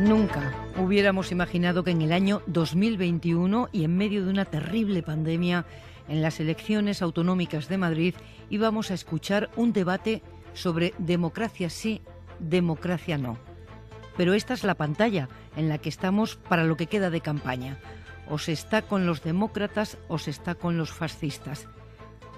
Nunca hubiéramos imaginado que en el año 2021 y en medio de una terrible pandemia, en las elecciones autonómicas de Madrid íbamos a escuchar un debate sobre democracia sí, democracia no. Pero esta es la pantalla en la que estamos para lo que queda de campaña. O se está con los demócratas o se está con los fascistas.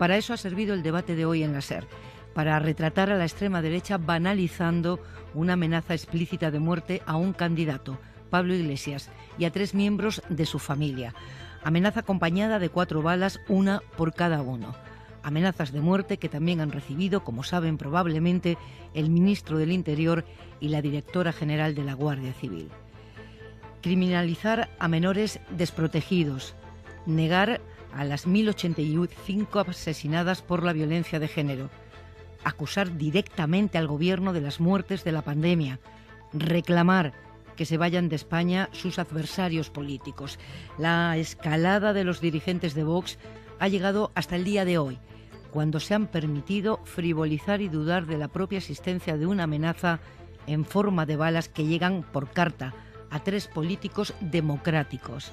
Para eso ha servido el debate de hoy en la SER para retratar a la extrema derecha banalizando una amenaza explícita de muerte a un candidato, Pablo Iglesias, y a tres miembros de su familia. Amenaza acompañada de cuatro balas, una por cada uno. Amenazas de muerte que también han recibido, como saben probablemente, el ministro del Interior y la directora general de la Guardia Civil. Criminalizar a menores desprotegidos. Negar a las 1.085 asesinadas por la violencia de género acusar directamente al gobierno de las muertes de la pandemia, reclamar que se vayan de España sus adversarios políticos. La escalada de los dirigentes de Vox ha llegado hasta el día de hoy, cuando se han permitido frivolizar y dudar de la propia existencia de una amenaza en forma de balas que llegan por carta a tres políticos democráticos.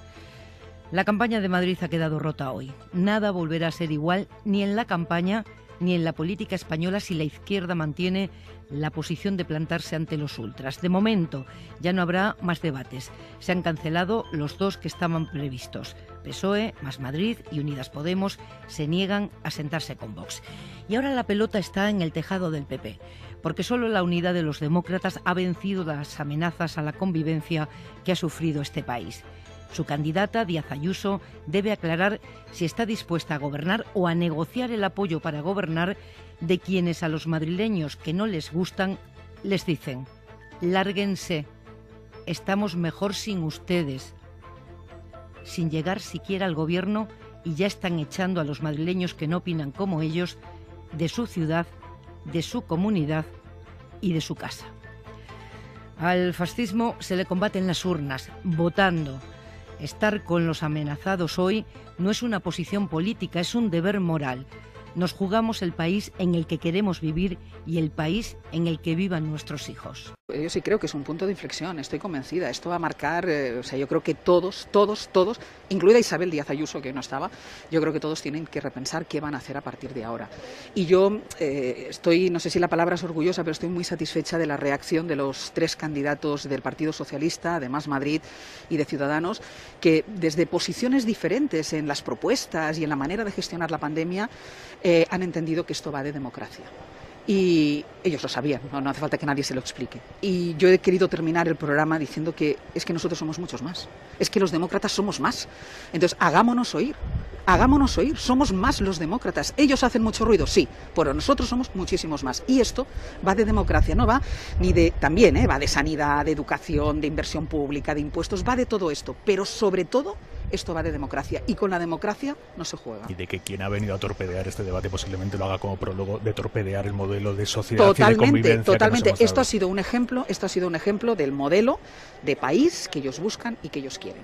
La campaña de Madrid ha quedado rota hoy. Nada volverá a ser igual ni en la campaña ni en la política española si la izquierda mantiene la posición de plantarse ante los ultras. De momento ya no habrá más debates. Se han cancelado los dos que estaban previstos. PSOE, Más Madrid y Unidas Podemos se niegan a sentarse con Vox. Y ahora la pelota está en el tejado del PP, porque solo la unidad de los demócratas ha vencido las amenazas a la convivencia que ha sufrido este país. Su candidata, Díaz Ayuso, debe aclarar si está dispuesta a gobernar o a negociar el apoyo para gobernar de quienes a los madrileños que no les gustan les dicen, lárguense, estamos mejor sin ustedes, sin llegar siquiera al gobierno y ya están echando a los madrileños que no opinan como ellos de su ciudad, de su comunidad y de su casa. Al fascismo se le combate en las urnas, votando, Estar con los amenazados hoy no es una posición política, es un deber moral. Nos jugamos el país en el que queremos vivir y el país en el que vivan nuestros hijos. Yo sí creo que es un punto de inflexión, estoy convencida. Esto va a marcar, eh, o sea, yo creo que todos, todos, todos, incluida Isabel Díaz Ayuso, que no estaba, yo creo que todos tienen que repensar qué van a hacer a partir de ahora. Y yo eh, estoy, no sé si la palabra es orgullosa, pero estoy muy satisfecha de la reacción de los tres candidatos del Partido Socialista, de Más Madrid y de Ciudadanos, que desde posiciones diferentes en las propuestas y en la manera de gestionar la pandemia, eh, han entendido que esto va de democracia. Y ellos lo sabían, ¿no? hace falta que nadie se lo explique. Y yo he querido terminar el programa diciendo que es que nosotros somos muchos más, es que los demócratas somos más. Entonces, hagámonos oír, hagámonos oír, somos más los demócratas. Ellos hacen mucho ruido, sí, pero nosotros somos muchísimos más. Y esto va de democracia, no va ni de, también, ¿eh? va de sanidad, de educación, de inversión pública, de impuestos, va de todo esto, pero sobre todo esto va de democracia y con la democracia no se juega. Y de que quien ha venido a torpedear este debate posiblemente lo haga como prólogo de torpedear el modelo de sociedad totalmente, y de convivencia. Totalmente, esto ha sido un ejemplo, esto ha sido un ejemplo del modelo de país que ellos buscan y que ellos quieren.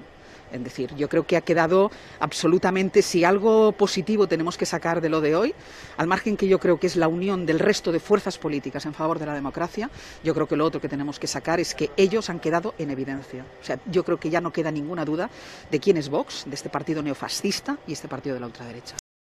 Es decir, yo creo que ha quedado absolutamente, si algo positivo tenemos que sacar de lo de hoy, al margen que yo creo que es la unión del resto de fuerzas políticas en favor de la democracia, yo creo que lo otro que tenemos que sacar es que ellos han quedado en evidencia. O sea, yo creo que ya no queda ninguna duda de quién es Vox, de este partido neofascista y este partido de la ultraderecha.